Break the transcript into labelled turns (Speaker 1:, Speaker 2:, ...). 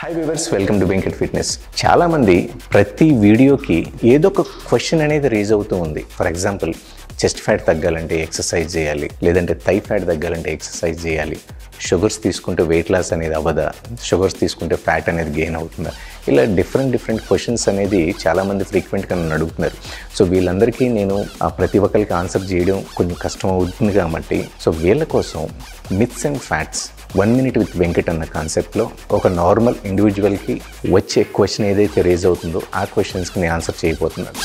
Speaker 1: Hi viewers welcome to Venkat fitness చాలామంది ప్రతి వీడియోకి ఏదో ఒక క్వశ్చన్ అనేది రేజ్ అవుతూ ఉంది. ఫర్ ఎగ్జాంపుల్ చెస్ట్ ఫ్యాట్ తగ్గాలంటే ఎక్సర్సైజ్ చేయాలి లేదంటే థై ఫ్యాట్ తగ్గాలంటే ఎక్సర్సైజ్ చేయాలి. షుగర్స్ తీసుకుంటే వెయిట్ లాస్ అనేది అవ్వదా? షుగర్స్ తీసుకుంటే ఫ్యాట్ అనేది గెయిన్ అవుతుందా? ఇలా డిఫరెంట్ డిఫరెంట్ క్వశ్చన్స్ అనేది చాలామంది ఫ్రీక్వెంట్గా నన్ను అడుగుతున్నారు. సో వీళ్ళందరికీ నేను ఆ ప్రతి ఒక్కరికి ఆన్సర్ చేయడం కొంచెం కష్టం అవుతుంది కాబట్టి సో వీళ్ళ కోసం myths and facts one minute with Venkat అన్న కాన్సెప్ట్లో ఒక నార్మల్ ఇండివిజువల్కి వచ్చే క్వశ్చన్ ఏదైతే రేజ్ అవుతుందో ఆ క్వశ్చన్స్కి నేను ఆన్సర్ చేయబోతున్నాను.